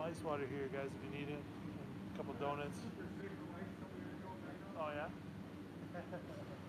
some ice water here, guys, if you need it. And a couple donuts. Oh, yeah?